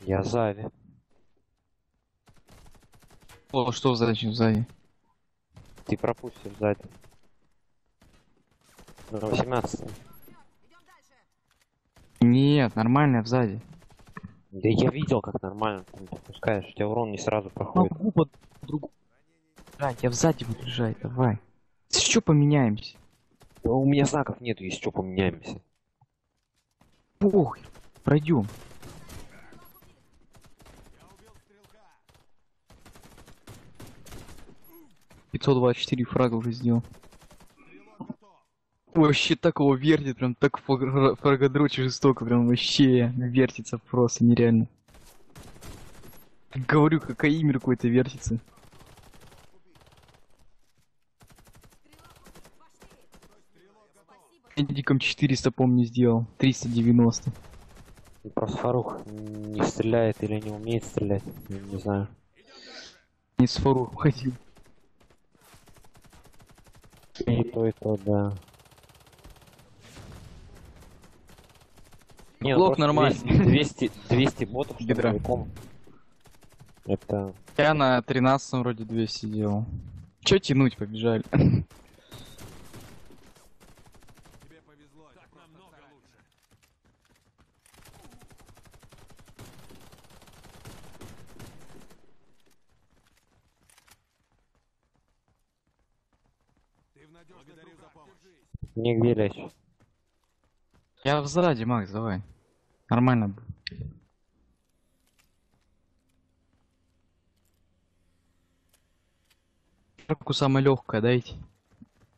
Я сзади. О, что сзади, сзади? Ты пропустишь сзади. На 18 Нет, нормально, сзади. Да я видел, как нормально ты не пропускаешь. У тебя урон не сразу проходит. Могу под другу. Я сзади буду лежать, давай. Что поменяемся? Да у меня знаков нету, что, поменяемся. Похуй, пройдем. Пятьсот двадцать четыре фрага уже сделал. Вообще так его вертит, прям так фраг- фрагодрочи жестоко, прям вообще вертится просто нереально. Говорю, как Аимер какой-то вертится. Эдиком 400, помню, сделал. 390. И Просто Фарух не стреляет или не умеет стрелять. Я Не знаю. Не с фору ходил. И то, и то, да. Не, просто нормальный. 200, 200, 200 ботов, Бедра. Это... Я на 13 вроде 200 делал. Че тянуть, побежали. Нигде лечь. Я сзади, Макс, давай. Нормально. Шарку самая легкая, дайте.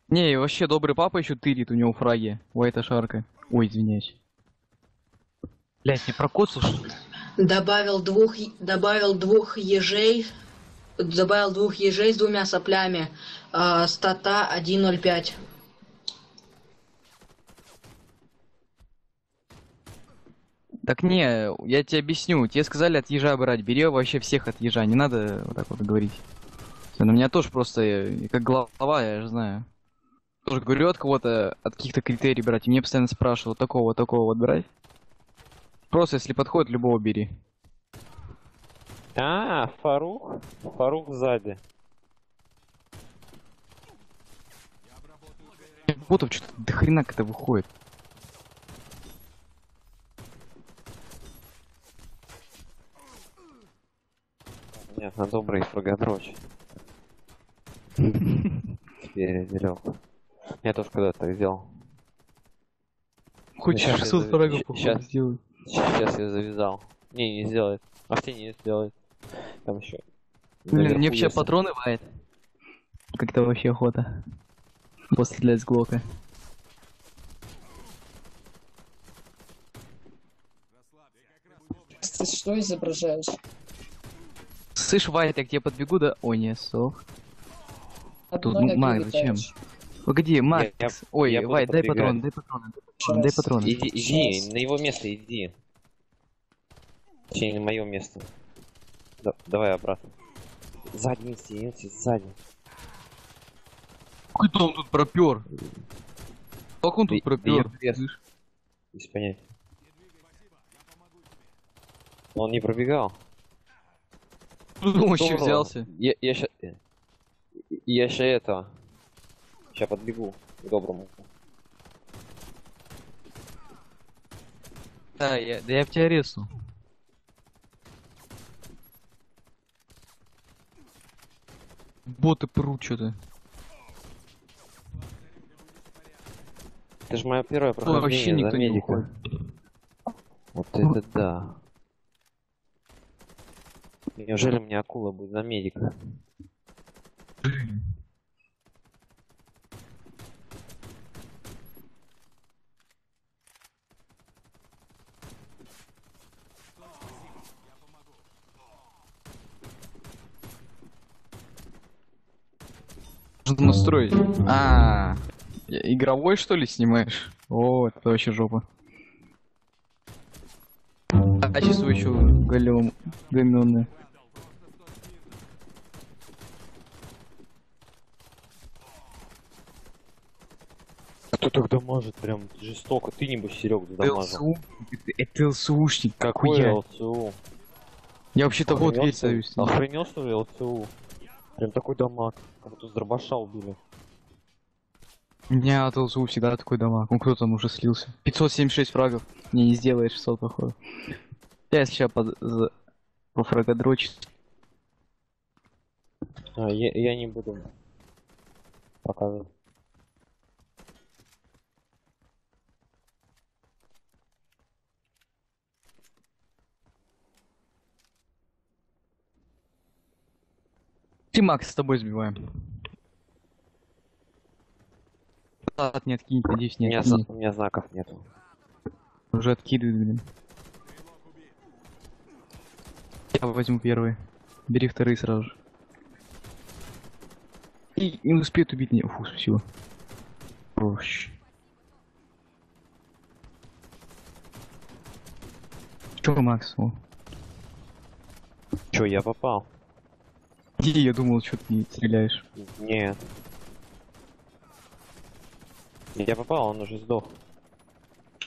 Не, и вообще добрый папа еще тырит, у него фраги. У это шарка. Ой, извиняюсь. Блять, не прокоцал что ли? Добавил двух, добавил двух ежей, добавил двух ежей с двумя соплями. э, стата 1.05. Так не, я тебе объясню. Тебе сказали от ежа брать. Бери вообще всех от ежа. Не надо вот так вот говорить. Всё, На меня тоже просто, как глава, я же знаю. Тоже говорю от кого-то, от каких-то критерий брать. И мне постоянно спрашивают, такого, вот такого вот брать. Просто если подходит, любого бери. А, Фарух? Фарух сзади. Ботов что-то до хрена как-то выходит. Понятно, добрый фрагодрочь. Теперь я делал. Я тоже когда-то так сделал. Хоть Сейчас я 600 зави- фрагов щ- походу щас. сделаю. Сейчас я завязал. Не, не сделает. А в тени сделает. Там еще. Блин, мне вообще патроны бывает. Как-то вообще охота. Пострелять с глока. Ты что изображаешь? Слышь, Вайт, я к тебе подбегу, да? Ой, не, сох. Тут, как Макс, и зачем? Погоди, Макс. я- Ой, я Вайт, дай патроны, дай патроны, дай патроны. Иди, иди, Сейчас. на его место иди. Точнее, на мое место. Да- давай обратно. Сзади, Инси, Инси, сзади. Какой-то он тут пропер. Как он тут пропер? без. Понятия. Он не пробегал. Тут он вообще взялся. Я, я ща... Я ща это... Ща подбегу к доброму. Да, я, да я в тебя резну. Боты прут что-то. Это же мое первое Ой, вообще прохождение никто за не медика. Вот это да. Неужели мне акула будет за медика? Нужно настроить. А, я- игровой что ли снимаешь? О, это вообще жопа. Качество еще голем, гаменное. Кто тогда может прям жестоко? Ты небось, Серег, задамажил. ЛСУ? Это, это ЛСУшник, Какой я. ЛЦУ? Я вообще-то вот что ли? стою. Охренел, что ли, ЛЦУ? Прям такой дамаг. Как будто с дробаша убили. У меня от ЛСУ всегда такой дамаг. Ну кто там уже слился? 576 фрагов. Не, не сделаешь 600, походу. Я сейчас под... за- пофрагодрочить. А, я, я не буду показывать. Ты, Макс, с тобой сбиваем. Назад не откинь, надеюсь, У не меня, зна- откинет. у меня знаков нет. Уже откидывает, блин. Я возьму первый. Бери вторые сразу же. И не успеет убить меня. Фу, спасибо. Проще. Чё, Макс? О. Чё, я попал? И я думал, что ты не стреляешь. Нет. Я попал, он уже сдох.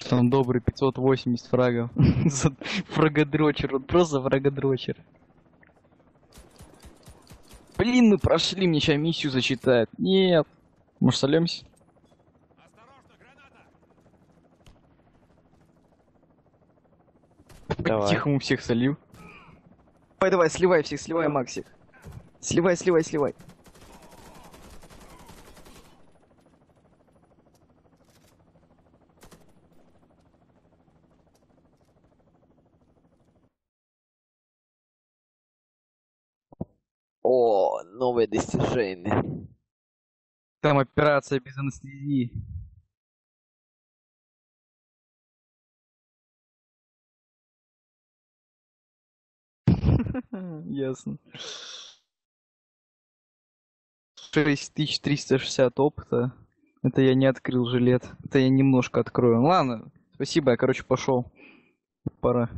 Там добрый 580 фрагов. За Фрагодрочер, он просто фрагодрочер. Блин, мы прошли, мне сейчас миссию зачитают. Нет. Может, сольемся? Давай. Тихо, мы всех солью. Давай, давай, сливай всех, сливай, Максик. Сливай, сливай, сливай. О, новое достижение. Там операция без анестезии. Ясно. 6360 опыта. Это я не открыл жилет. Это я немножко открою. Ладно, спасибо, я, короче, пошел. Пора.